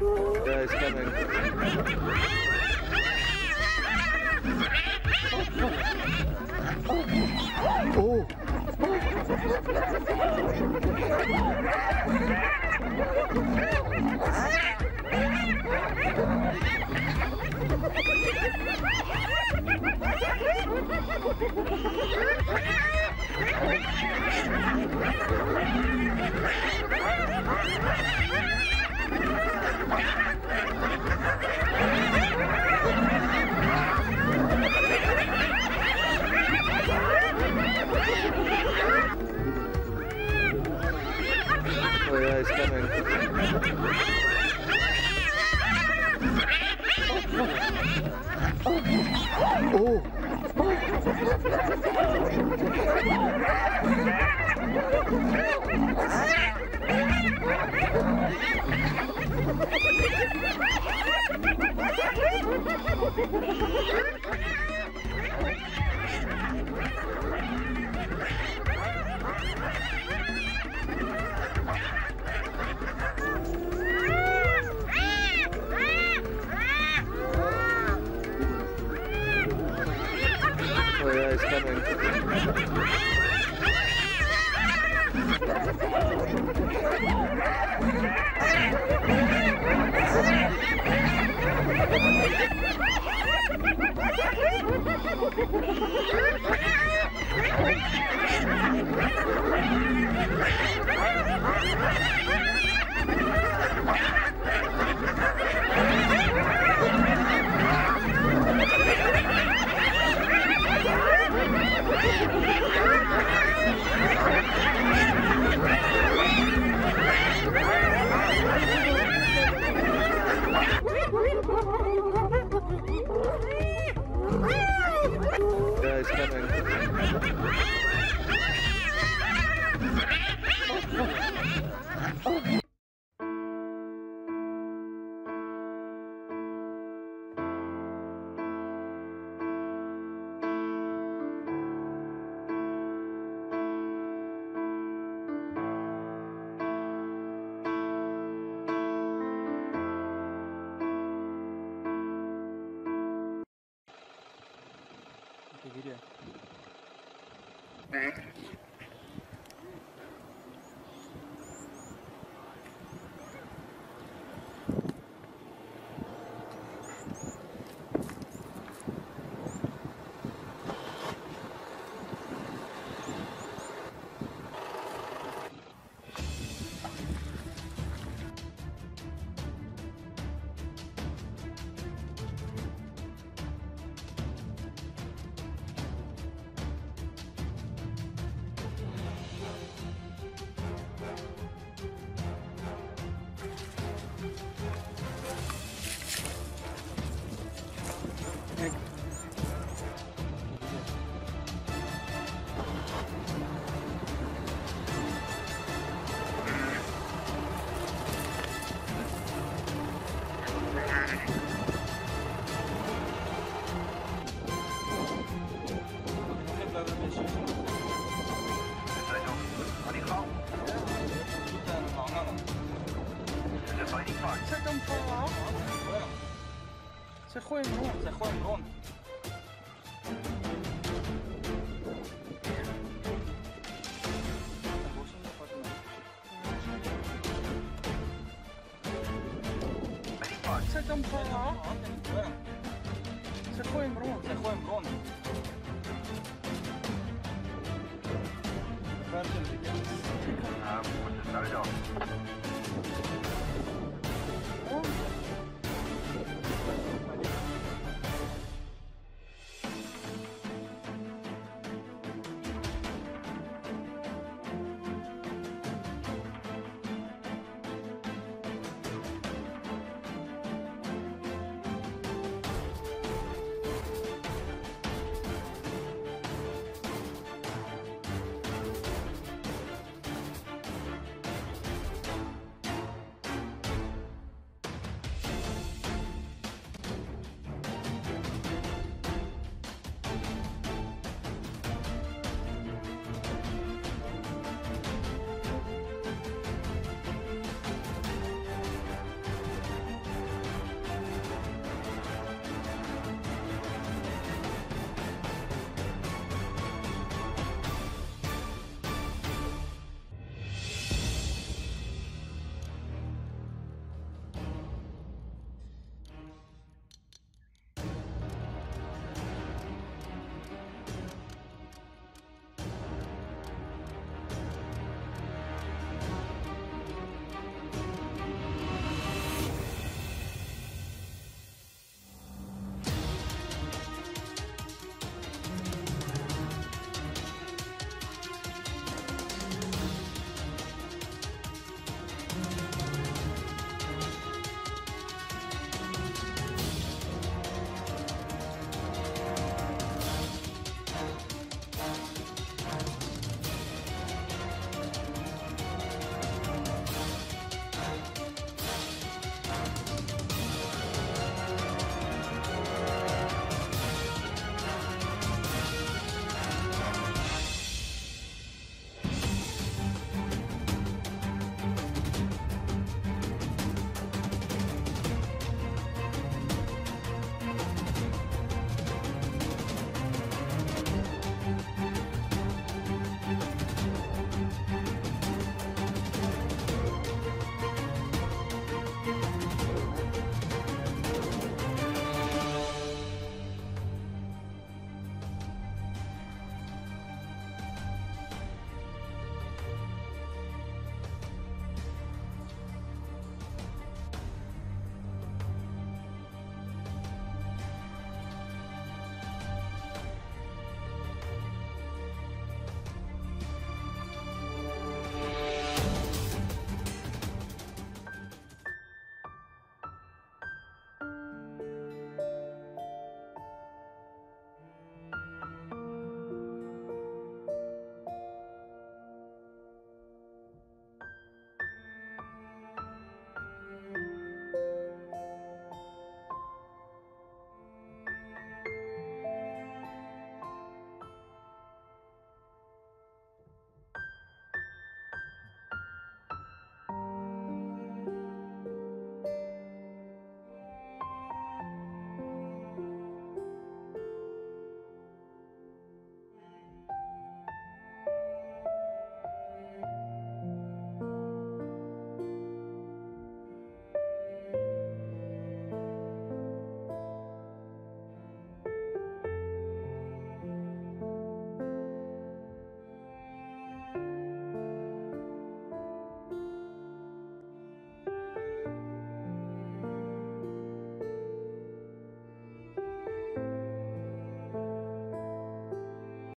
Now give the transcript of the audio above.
Yeah, he's coming. Oh! Oh God! Oh yeah, 几点？哎。Juega en bron. Se juega en bron. Se juega en bron. Se juega en bron.